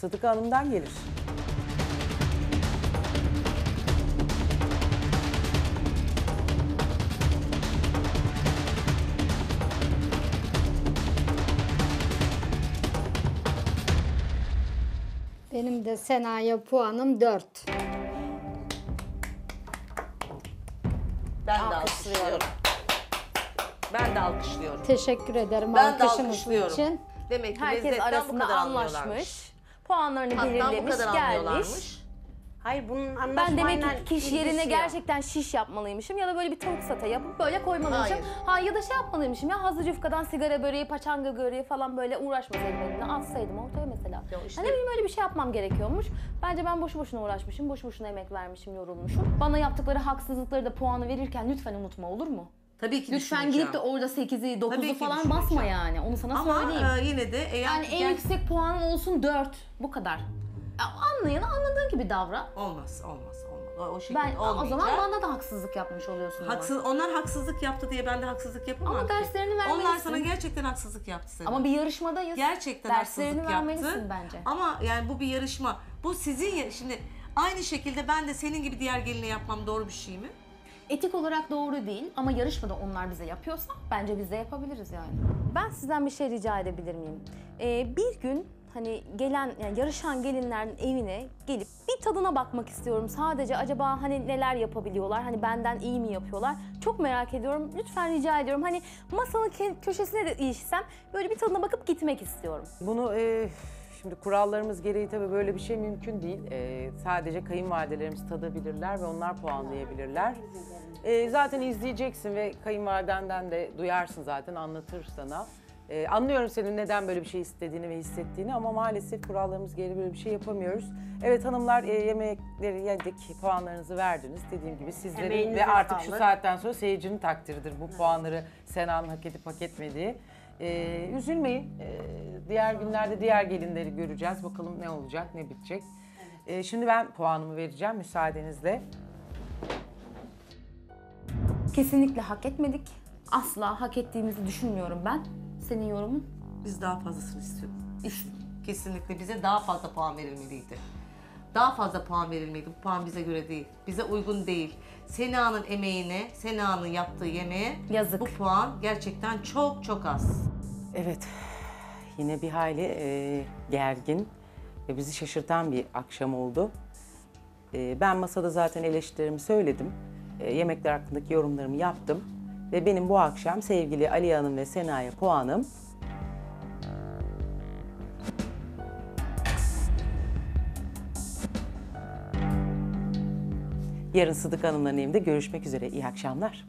Sıdıka Hanım'dan gelir. Benim de Sena'ya puanım 4. Ben de alkışlıyorum. Ben de alkışlıyorum. Teşekkür ederim Ben de alkışınız alkışlıyorum. için. Demek ki Herkes lezzetten bu arasında kadar anlıyorlarmış. anlaşmış. Puanlarını Hatta bu belirlemiş, kadar gelmiş. anlıyorlarmış. Hayır bunun Ben anlaşmayla demek ki kiş yerine ilgisi yok. gerçekten şiş yapmalıymışım ya da böyle bir tavuk sate yapıp böyle koymalıymışım. Hayır. Ha ya da şey yapmalıymışım ya hazır yufkadan sigara böreği, paçanga böreği falan böyle uğraşmasaydım elimle atsaydım ortaya mesela. Ya işte- Hani benim öyle bir şey yapmam gerekiyormuş. Bence ben boşu boşuna uğraşmışım, boşu boşuna emek vermişim, yorulmuşum. Bana yaptıkları haksızlıkları da puanı verirken lütfen unutma olur mu? Tabii ki Lütfen gidip de orada 8'i, Tabii 9'u ki falan düşüneceğim. basma yani. Onu sana Ama söyleyeyim. e, yine de eğer Yani en yüksek puanın olsun 4. Bu kadar. Ya anlayan anladığı gibi davran. olmaz, olmaz, olmaz. O, o şekilde Ben o olmayacak. zaman bana da haksızlık yapmış oluyorsun. ama. Haksız, onlar haksızlık yaptı diye ben de haksızlık yapamam Ama ki. derslerini Onlar vermelisin. sana gerçekten haksızlık yaptı senin. Ama bir yarışmadayız. gerçekten Derslerini haksızlık vermelisin yaptı. bence. Ama yani bu bir yarışma. Bu sizin ya- şimdi aynı şekilde ben de senin gibi diğer geline yapmam doğru bir şey mi? Etik olarak doğru değil ama yarışmada onlar bize yapıyorsa bence biz de yapabiliriz yani. Ben sizden bir şey rica edebilir miyim? Ee, bir gün hani gelen yani yarışan gelinlerin evine gelip bir tadına bakmak istiyorum. Sadece acaba hani neler yapabiliyorlar? Hani benden iyi mi yapıyorlar? Çok merak ediyorum. Lütfen rica ediyorum. Hani masanın köşesine de ilişsem böyle bir tadına bakıp gitmek istiyorum. Bunu e, şimdi kurallarımız gereği tabii böyle bir şey mümkün değil. E, sadece kayınvalidelerimiz tadabilirler ve onlar puanlayabilirler. E, zaten izleyeceksin ve kayınvalidenden de duyarsın zaten anlatır sana. E, anlıyorum senin neden böyle bir şey istediğini ve hissettiğini ama maalesef kurallarımız gereği böyle bir şey yapamıyoruz. Evet hanımlar e, yemekleri yedik, puanlarınızı verdiniz. Dediğim gibi sizlerin Emeğinize ve artık şu sağlık. saatten sonra seyircinin takdiridir bu puanları Sena'nın hak edip hak etmediği. Ee, üzülmeyin. Ee, diğer günlerde diğer gelinleri göreceğiz. Bakalım ne olacak, ne bitecek. Ee, şimdi ben puanımı vereceğim müsaadenizle. Kesinlikle hak etmedik. Asla hak ettiğimizi düşünmüyorum ben. Senin yorumun? Biz daha fazlasını istiyoruz. Kesinlikle bize daha fazla puan verilmeliydi. Daha fazla puan verilmeliydi. Bu puan bize göre değil. Bize uygun değil. Sena'nın emeğine, Sena'nın yaptığı yemeğe Yazık. bu puan gerçekten çok çok az. Evet, yine bir hayli e, gergin ve bizi şaşırtan bir akşam oldu. E, ben masada zaten eleştirilerimi söyledim. E, yemekler hakkındaki yorumlarımı yaptım. Ve benim bu akşam sevgili Ali Hanım ve Sena'ya puanım Yarın Sıdık Hanım'la evimde görüşmek üzere. İyi akşamlar.